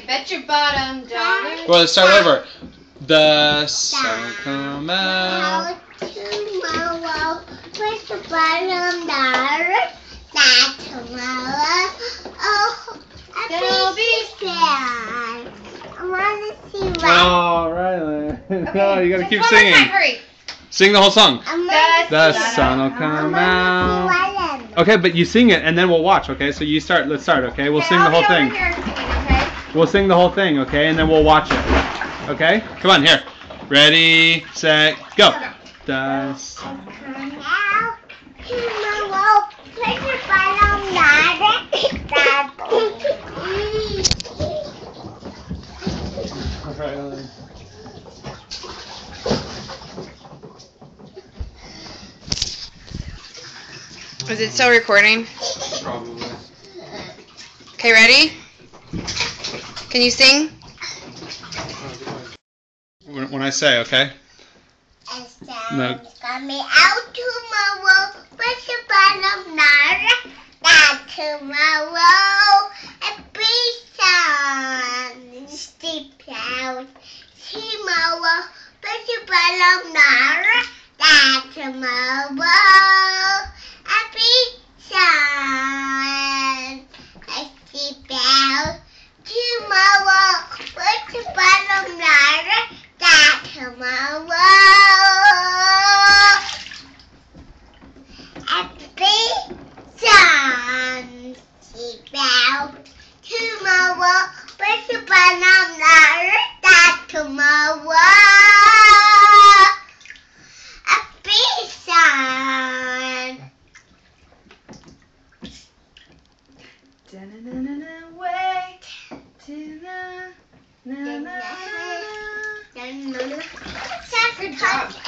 Put your bottom down. Well, let's start over. The sun come out. Tomorrow, put the bottom down. That tomorrow, oh, There'll a be- big fan. I want to see what. Oh, Rylen. no, you gotta Sing keep one singing. time, hurry. Sing the whole song. I The sun will come out. want to see what. Okay, but you sing it and then we'll watch, okay? So you start, let's start, okay? We'll Okay, sing the I'll whole thing. here singing, okay? We'll sing the whole thing, okay? And then we'll watch it. Okay? Come on, here. Ready, set, go. The s- Come out. Tomorrow, put the bottom down. That. Is it still recording? Probably. Okay, ready? Can you sing? When, when I say, okay? And No. coming out tomorrow. Put the bottom down. That tomorrow, a big sun steep out. Tomorrow, put the bottom down. Wake to na na na na. Good job.